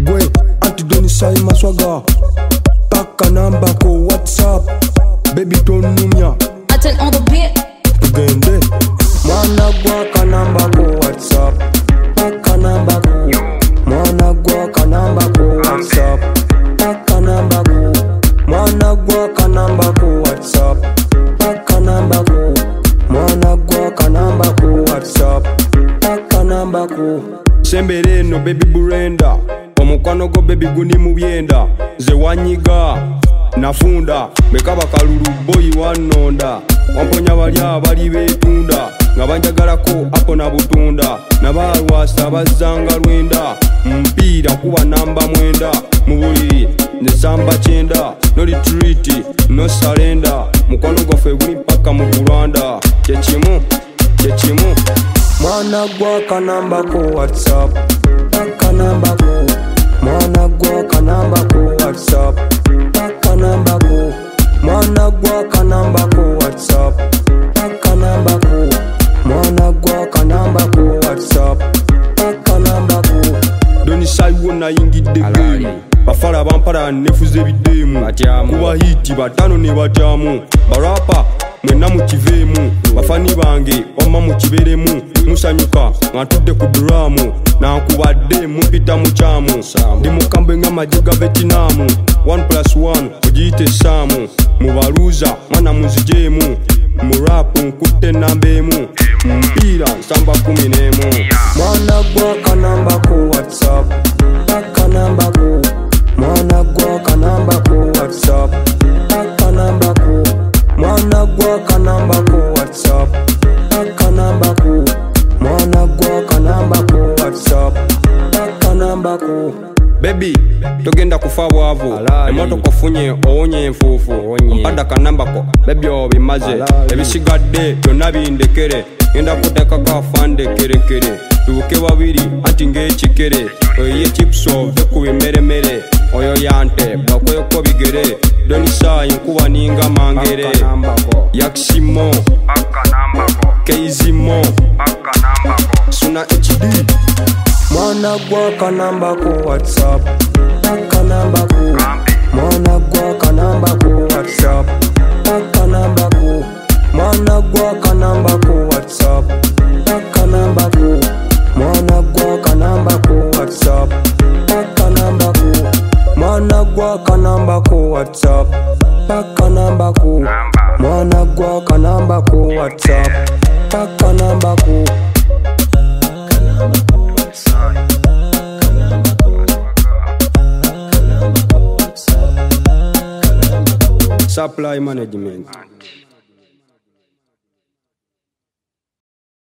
gwe antidonisai maswaga. Paka nambako whatsapp. Bebi tonumya Attend on the beat. tugende mwana gwa kanambako whatsapp. Paka nambako mwana gwa kanambako whatsapp. Paka nambako mwana gwa kanambako whatsapp paka nambako sembere eno bebi burenda. Omukwano gwo bebi guni mu byenda. Nze wanyiga nafunda. Mekaba kalulu boyi wanonda. Wamponya bali abali betunda. Nga banjagalako apo na butunda. Nabalwasa bazzanga lwenda. Mpiira kuba namba mwenda. Mu buliri nesamba kyenda no litriti no salenda mukwano gwaffe guli paka mu kyekimu kyekimu mwana gwa kanambako whatsapp pakanambako mwana gwa kanambako whatsapp pakanambako mwana gwa kanambako whatsapp pakanambako mwana gwa kanambako whatsapp pakanambako donisaiwo nayingidde gemu bafala bampala nefuza ebideemu kuba hiti batano ne batyamu barapa mwenna mukiveemu bafani bange wamma mukiberemu. Musanyuka nga ntudde ku duramu. Nankubadde mumpita mukyamu ndi mukambwe nga maje ga vetinaamu 1 plus 1 ogiyite esaamu mubaluuza mwana muzijemu. Murapu nkutte enamba emu mumpiira nsamba kumi n'emu. Mwana gwa kanambako whatsapp bebi togenda kufa bwavu emotoka ofunye owonye enfuufu. Mpadda kanambako bebi obimaze ebisigadde byonna bindekere. Genda kutekako afande kerekere tubuke babiri anti ng'ekikere. Oyoye chipusi ove ku bimeremere oyo yante bakweko bigere. Donisayi nkuba ninga mangere. Yakisimo keizimo. Suna hd mwana gwa kanambako whatsapp. Pakanambako mwana gwa kanambako whatsapp. Pakanambako mwana gwa kanambako whatsapp. Pakanambako mwana gwa kanambako whatsapp. Pakanambako mwana gwa kanambako whatsapp. Pakanambako mwana gwa kanambako whatsapp. Pakanambako supply management